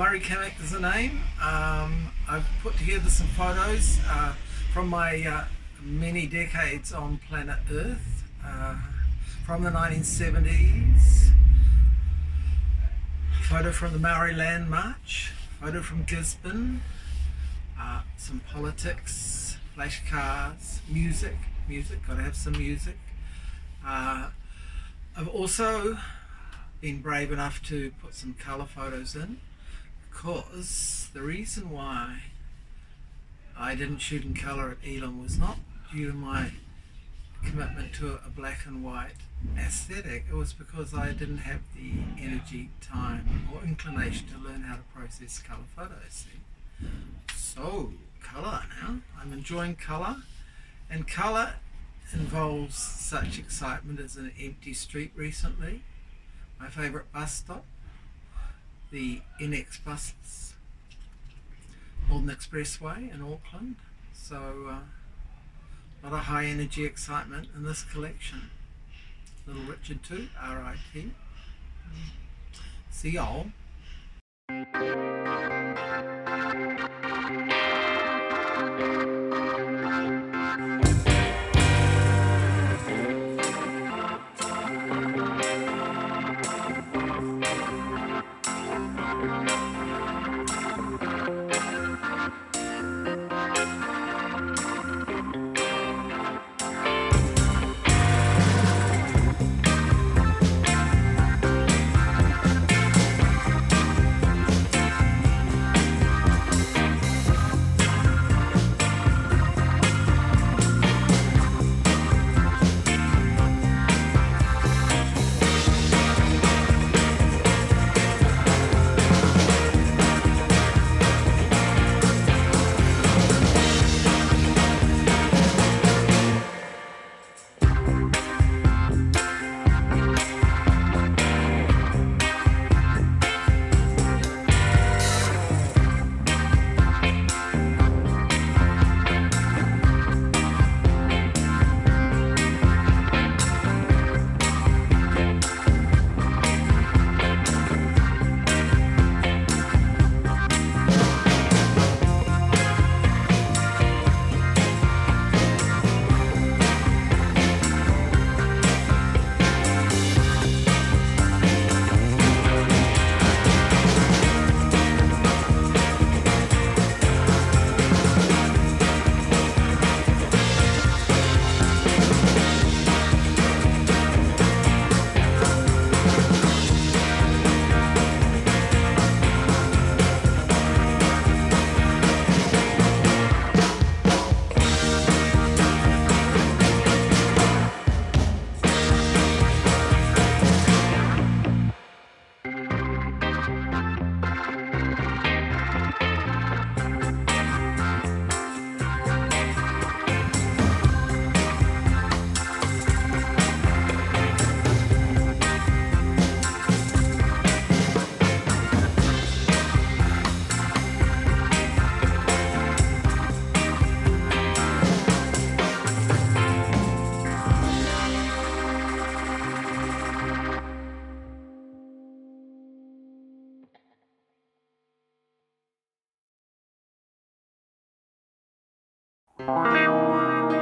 Cammick is the name. Um, I've put together some photos uh, from my uh, many decades on planet Earth uh, from the 1970s. Photo from the Maori Land March, photo from Gisborne, uh, some politics, flashcards, music, music, gotta have some music. Uh, I've also been brave enough to put some colour photos in because the reason why I didn't shoot in colour at Elam was not due to my commitment to a black and white aesthetic. It was because I didn't have the energy, time, or inclination to learn how to process colour photos. See? So, colour now. I'm enjoying colour, and colour involves such excitement as an empty street recently. My favourite bus stop, the NX buses, Northern Expressway in Auckland. So, uh, a lot of high energy excitement in this collection. Little Richard too, RIP. See y'all. Música